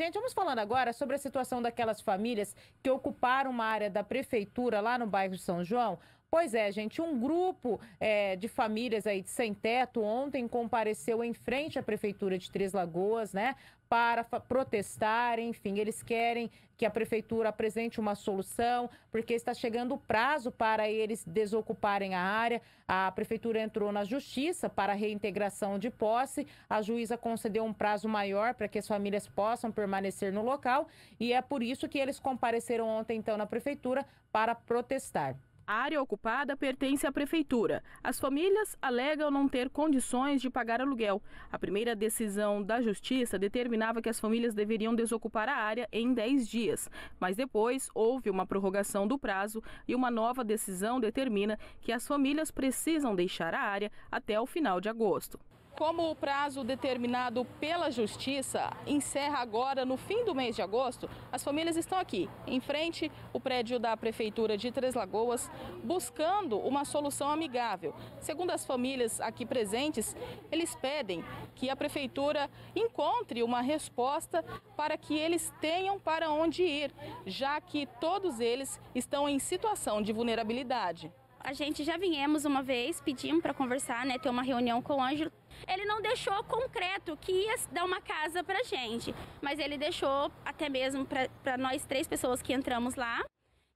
Gente, vamos falando agora sobre a situação daquelas famílias que ocuparam uma área da prefeitura lá no bairro de São João. Pois é, gente, um grupo é, de famílias aí de sem teto ontem compareceu em frente à prefeitura de Três Lagoas, né, para protestar, enfim, eles querem que a prefeitura apresente uma solução, porque está chegando o prazo para eles desocuparem a área. A prefeitura entrou na justiça para reintegração de posse. A juíza concedeu um prazo maior para que as famílias possam permanecer no local e é por isso que eles compareceram ontem então na prefeitura para protestar. A área ocupada pertence à prefeitura. As famílias alegam não ter condições de pagar aluguel. A primeira decisão da justiça determinava que as famílias deveriam desocupar a área em 10 dias, mas depois houve uma prorrogação do prazo e uma nova decisão determina que as famílias precisam deixar a área até o final de agosto. Como o prazo determinado pela Justiça encerra agora no fim do mês de agosto, as famílias estão aqui, em frente ao prédio da Prefeitura de Três Lagoas, buscando uma solução amigável. Segundo as famílias aqui presentes, eles pedem que a Prefeitura encontre uma resposta para que eles tenham para onde ir, já que todos eles estão em situação de vulnerabilidade. A gente já viemos uma vez, pedimos para conversar, né, ter uma reunião com o Ângelo. Ele não deixou concreto que ia dar uma casa para gente, mas ele deixou até mesmo para nós três pessoas que entramos lá,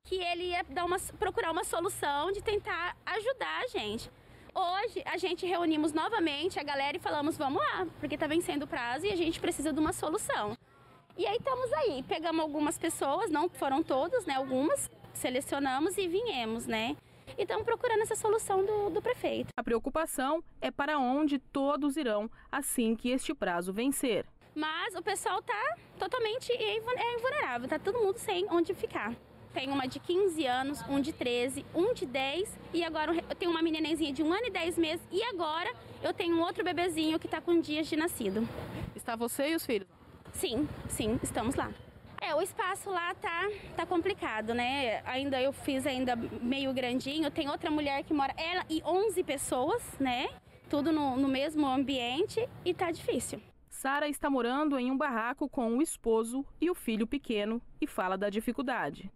que ele ia dar uma, procurar uma solução de tentar ajudar a gente. Hoje a gente reunimos novamente a galera e falamos vamos lá, porque está vencendo o prazo e a gente precisa de uma solução. E aí estamos aí, pegamos algumas pessoas, não foram todas, né? Algumas, selecionamos e viemos, né? E estão procurando essa solução do, do prefeito. A preocupação é para onde todos irão assim que este prazo vencer. Mas o pessoal está totalmente é invulnerável, está todo mundo sem onde ficar. Tem uma de 15 anos, um de 13, um de 10 e agora eu tenho uma menininha de um ano e 10 meses e agora eu tenho um outro bebezinho que está com dias de nascido. Está você e os filhos? Sim, sim, estamos lá. É, o espaço lá tá, tá complicado, né? Ainda eu fiz ainda meio grandinho. Tem outra mulher que mora, ela e 11 pessoas, né? Tudo no, no mesmo ambiente e tá difícil. Sara está morando em um barraco com o esposo e o filho pequeno e fala da dificuldade.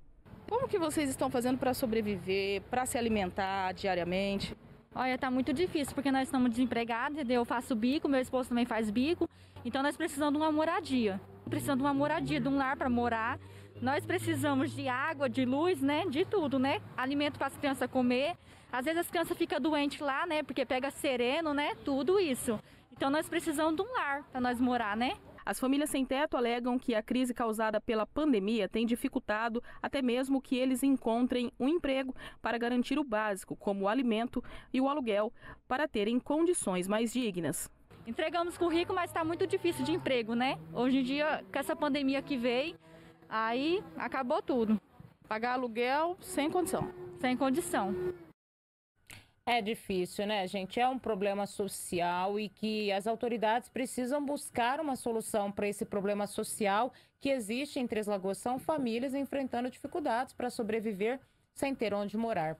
Como que vocês estão fazendo para sobreviver, para se alimentar diariamente? Olha, tá muito difícil, porque nós estamos desempregados, entendeu? Eu faço bico, meu esposo também faz bico, então nós precisamos de uma moradia precisando de uma moradia, de um lar para morar. Nós precisamos de água, de luz, né? De tudo, né? Alimento para as crianças comer. Às vezes as crianças ficam doentes lá, né? Porque pega sereno, né? Tudo isso. Então nós precisamos de um lar para nós morar, né? As famílias sem teto alegam que a crise causada pela pandemia tem dificultado até mesmo que eles encontrem um emprego para garantir o básico, como o alimento e o aluguel, para terem condições mais dignas. Entregamos currículo, mas está muito difícil de emprego, né? Hoje em dia, com essa pandemia que veio, aí acabou tudo. Pagar aluguel sem condição. Sem condição. É difícil, né, gente? É um problema social e que as autoridades precisam buscar uma solução para esse problema social que existe em Três Lagoas. São famílias enfrentando dificuldades para sobreviver sem ter onde morar.